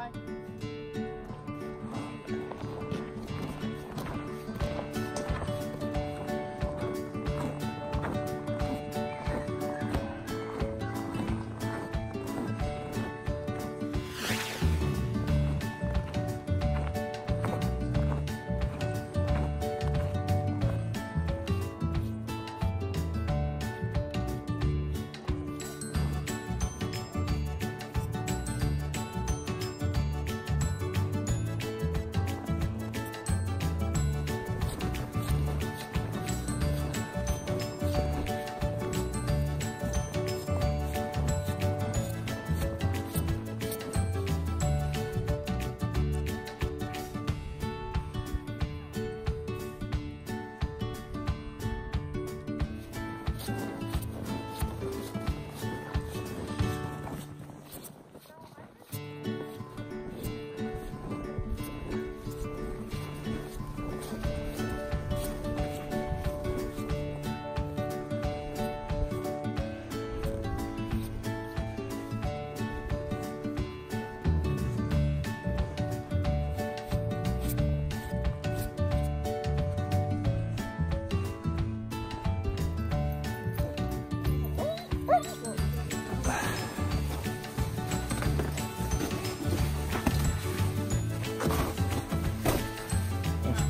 Bye.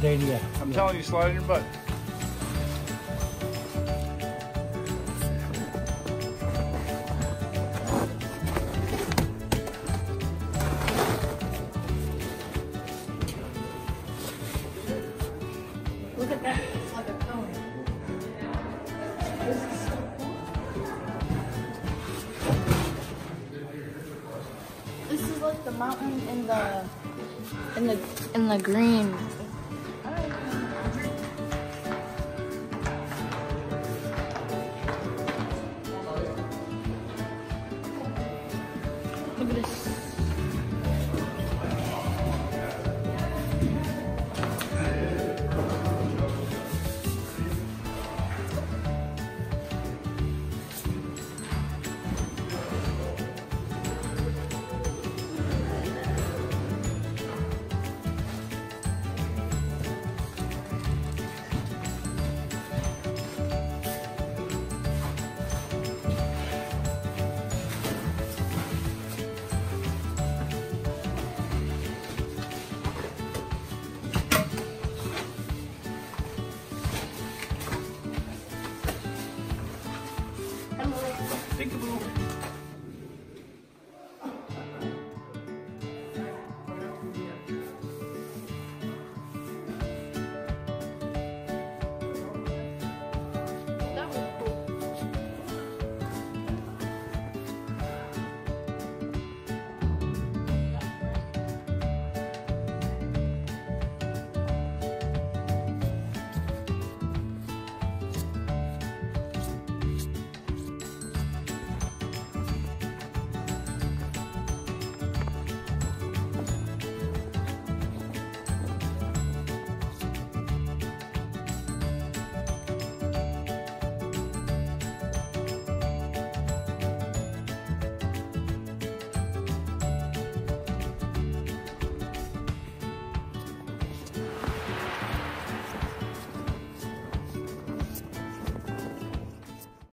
Dania. I'm telling you, slide in your butt. Look at that. It's like a cone. This is so cool. This is like the mountain in the in the in the green. Look at this. unthinkable.